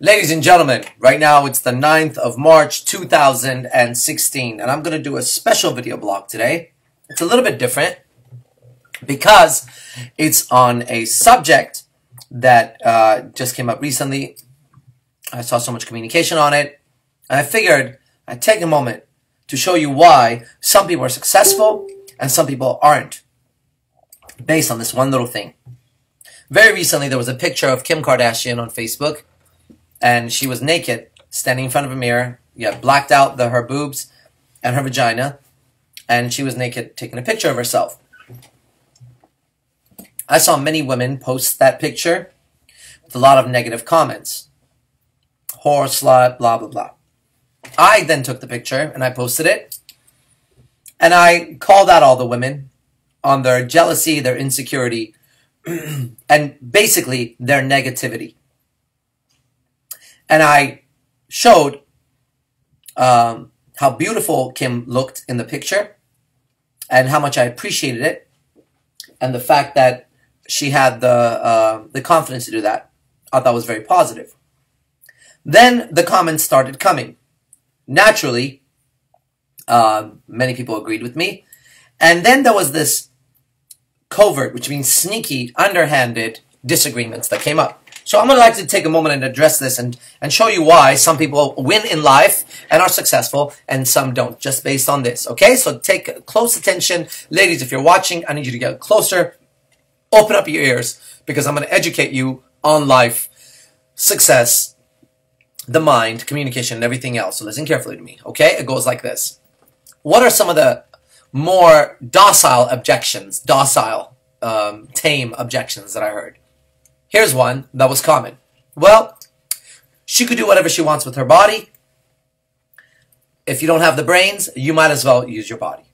Ladies and gentlemen, right now it's the 9th of March 2016, and I'm going to do a special video blog today. It's a little bit different because it's on a subject that uh, just came up recently. I saw so much communication on it, and I figured I'd take a moment to show you why some people are successful and some people aren't, based on this one little thing. Very recently, there was a picture of Kim Kardashian on Facebook and she was naked, standing in front of a mirror. Yeah, blacked out the her boobs and her vagina, and she was naked, taking a picture of herself. I saw many women post that picture with a lot of negative comments. Whore, slut, blah, blah, blah. I then took the picture and I posted it. And I called out all the women on their jealousy, their insecurity, and basically their negativity and I showed um, how beautiful Kim looked in the picture and how much I appreciated it and the fact that she had the uh, the confidence to do that I thought was very positive. Then the comments started coming. Naturally, uh, many people agreed with me. And then there was this covert, which means sneaky, underhanded disagreements that came up. So I'm going to like to take a moment and address this and, and show you why some people win in life and are successful and some don't, just based on this. Okay, so take close attention. Ladies, if you're watching, I need you to get closer. Open up your ears because I'm going to educate you on life, success, the mind, communication, and everything else. So listen carefully to me, okay? It goes like this. What are some of the more docile objections, docile, um, tame objections that I heard? Here's one that was common. Well, she could do whatever she wants with her body. If you don't have the brains, you might as well use your body.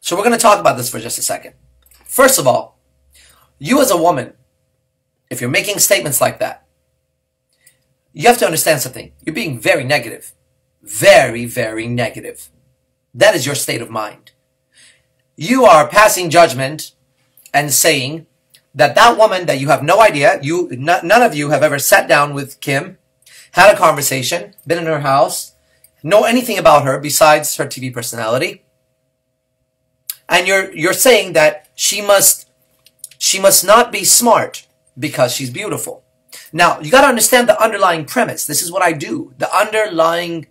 So we're going to talk about this for just a second. First of all, you as a woman, if you're making statements like that, you have to understand something. You're being very negative. Very, very negative. That is your state of mind. You are passing judgment and saying that that woman that you have no idea, you none of you have ever sat down with Kim, had a conversation, been in her house, know anything about her besides her TV personality, and you're you're saying that she must she must not be smart because she's beautiful. Now, you got to understand the underlying premise. This is what I do. The underlying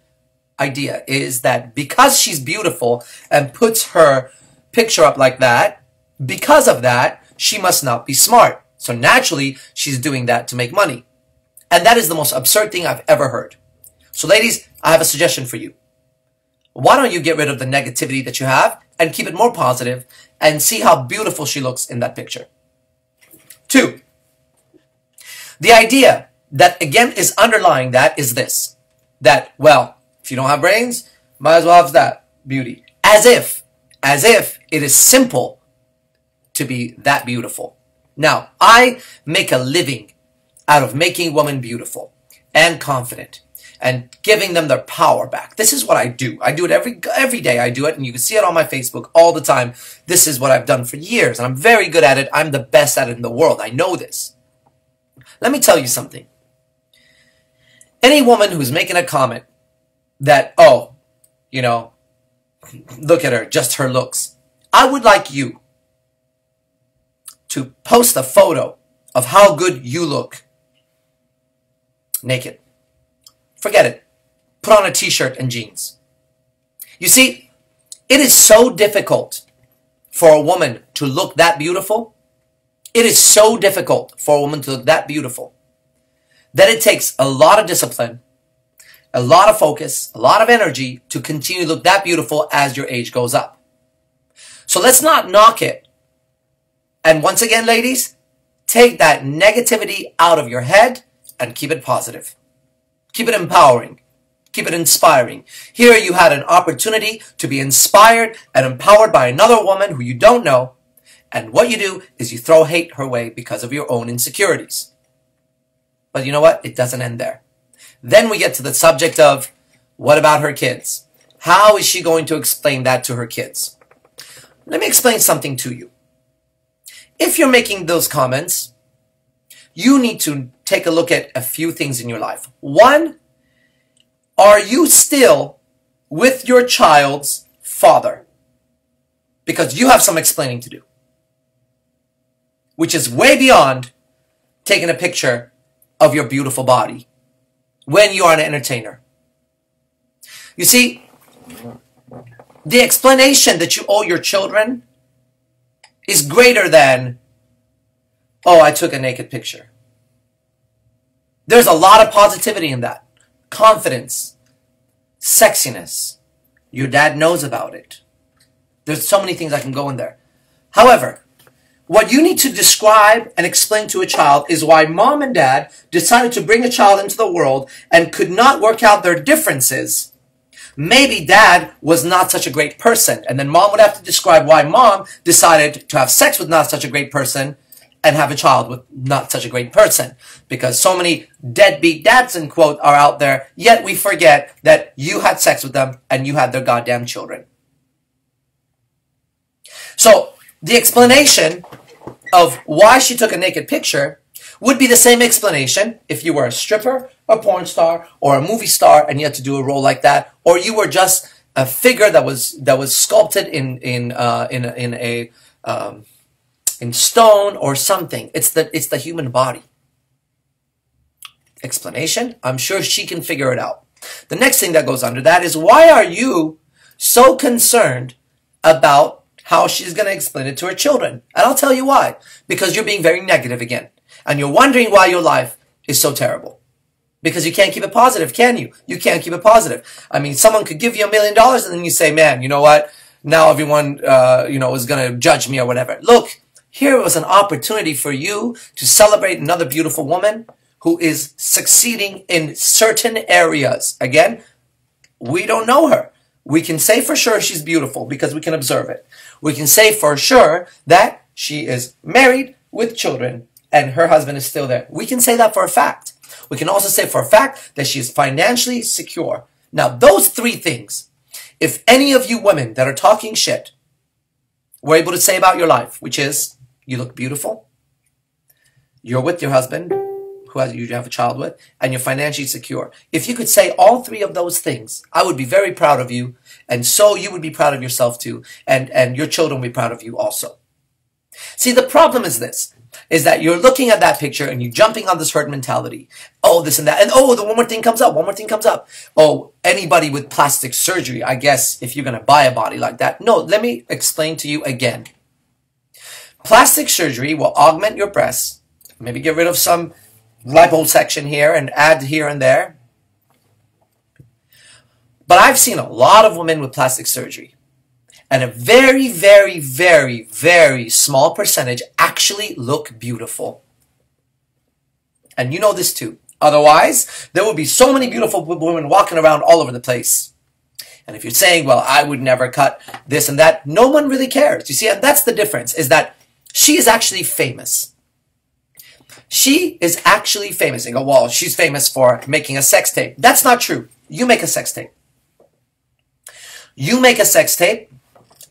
idea is that because she's beautiful and puts her picture up like that, because of that, she must not be smart. So naturally, she's doing that to make money. And that is the most absurd thing I've ever heard. So ladies, I have a suggestion for you. Why don't you get rid of the negativity that you have and keep it more positive and see how beautiful she looks in that picture. Two, the idea that again is underlying that is this, that, well, if you don't have brains, might as well have that beauty. As if, as if it is simple to be that beautiful. Now, I make a living out of making women beautiful and confident and giving them their power back. This is what I do. I do it every every day. I do it and you can see it on my Facebook all the time. This is what I've done for years and I'm very good at it. I'm the best at it in the world. I know this. Let me tell you something. Any woman who's making a comment that, oh, you know, look at her, just her looks. I would like you to post a photo of how good you look naked. Forget it. Put on a t-shirt and jeans. You see, it is so difficult for a woman to look that beautiful. It is so difficult for a woman to look that beautiful that it takes a lot of discipline, a lot of focus, a lot of energy to continue to look that beautiful as your age goes up. So let's not knock it and once again, ladies, take that negativity out of your head and keep it positive. Keep it empowering. Keep it inspiring. Here you had an opportunity to be inspired and empowered by another woman who you don't know. And what you do is you throw hate her way because of your own insecurities. But you know what? It doesn't end there. Then we get to the subject of what about her kids? How is she going to explain that to her kids? Let me explain something to you if you're making those comments, you need to take a look at a few things in your life. One, are you still with your child's father? Because you have some explaining to do. Which is way beyond taking a picture of your beautiful body when you are an entertainer. You see, the explanation that you owe your children is greater than, oh, I took a naked picture. There's a lot of positivity in that. Confidence, sexiness. Your dad knows about it. There's so many things I can go in there. However, what you need to describe and explain to a child is why mom and dad decided to bring a child into the world and could not work out their differences. Maybe dad was not such a great person, and then mom would have to describe why mom decided to have sex with not such a great person and have a child with not such a great person. Because so many deadbeat dads, in quote, are out there, yet we forget that you had sex with them and you had their goddamn children. So, the explanation of why she took a naked picture would be the same explanation if you were a stripper, a porn star, or a movie star and you had to do a role like that, or you were just a figure that was that was sculpted in in uh, in in a um, in stone or something. It's the, it's the human body. Explanation? I'm sure she can figure it out. The next thing that goes under that is why are you so concerned about how she's going to explain it to her children? And I'll tell you why. Because you're being very negative again. And you're wondering why your life is so terrible. Because you can't keep it positive, can you? You can't keep it positive. I mean, someone could give you a million dollars and then you say, man, you know what? Now everyone, uh, you know, is going to judge me or whatever. Look, here was an opportunity for you to celebrate another beautiful woman who is succeeding in certain areas. Again, we don't know her. We can say for sure she's beautiful because we can observe it. We can say for sure that she is married with children and her husband is still there. We can say that for a fact. We can also say for a fact that she is financially secure. Now, those three things, if any of you women that are talking shit were able to say about your life, which is you look beautiful. You're with your husband, who you have a child with, and you're financially secure. If you could say all three of those things, I would be very proud of you, and so you would be proud of yourself too, and, and your children would be proud of you also. See, the problem is this, is that you're looking at that picture and you're jumping on this herd mentality. Oh, this and that. And oh, the one more thing comes up, one more thing comes up. Oh, anybody with plastic surgery, I guess, if you're going to buy a body like that. No, let me explain to you again. Plastic surgery will augment your breasts, maybe get rid of some liposuction here and add here and there. But I've seen a lot of women with plastic surgery. And a very, very, very, very small percentage actually look beautiful. And you know this too. Otherwise, there would be so many beautiful women walking around all over the place. And if you're saying, well, I would never cut this and that, no one really cares. You see, and that's the difference, is that she is actually famous. She is actually famous. And go, well, she's famous for making a sex tape. That's not true. You make a sex tape. You make a sex tape.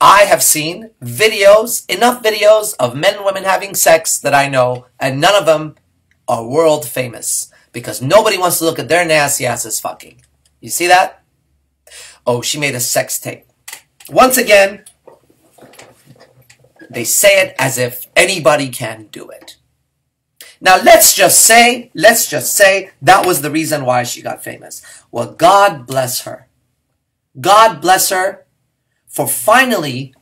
I have seen videos, enough videos of men and women having sex that I know, and none of them are world famous because nobody wants to look at their nasty asses fucking. You see that? Oh, she made a sex tape. Once again, they say it as if anybody can do it. Now let's just say, let's just say that was the reason why she got famous. Well, God bless her. God bless her for finally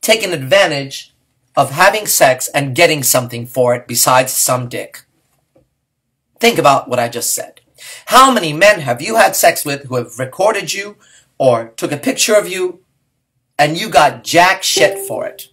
taking advantage of having sex and getting something for it besides some dick. Think about what I just said. How many men have you had sex with who have recorded you or took a picture of you and you got jack shit for it.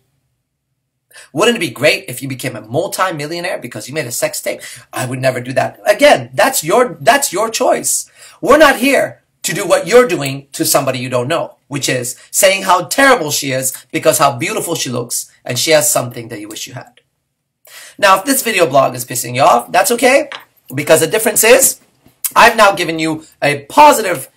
Wouldn't it be great if you became a multi-millionaire because you made a sex tape? I would never do that. Again, that's your, that's your choice. We're not here to do what you're doing to somebody you don't know, which is saying how terrible she is because how beautiful she looks and she has something that you wish you had. Now, if this video blog is pissing you off, that's okay because the difference is I've now given you a positive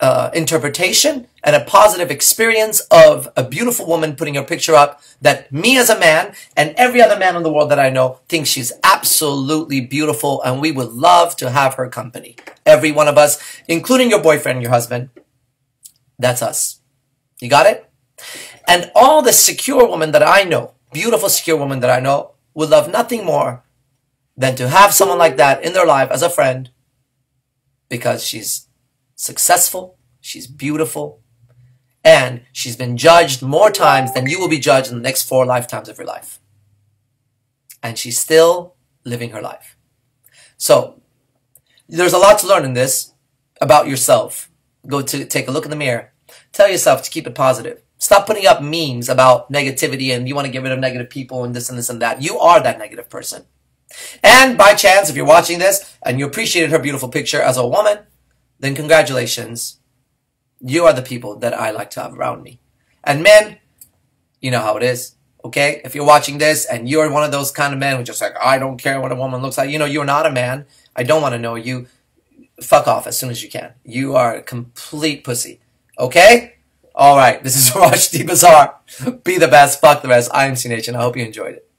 uh, interpretation and a positive experience of a beautiful woman putting her picture up that me as a man and every other man in the world that I know thinks she's absolutely beautiful and we would love to have her company. Every one of us, including your boyfriend, your husband. That's us. You got it? And all the secure women that I know, beautiful secure women that I know, would love nothing more than to have someone like that in their life as a friend because she's successful, she's beautiful, and she's been judged more times than you will be judged in the next four lifetimes of your life. And she's still living her life. So, there's a lot to learn in this about yourself. Go to take a look in the mirror. Tell yourself to keep it positive. Stop putting up memes about negativity and you want to get rid of negative people and this and this and that. You are that negative person. And by chance, if you're watching this and you appreciated her beautiful picture as a woman, then congratulations. You are the people that I like to have around me. And men, you know how it is. Okay? If you're watching this and you're one of those kind of men who just like, I don't care what a woman looks like, you know, you're not a man. I don't want to know you. Fuck off as soon as you can. You are a complete pussy. Okay? Alright, this is Arash Dibazar. Be the best, fuck the rest. I am C Nation. I hope you enjoyed it.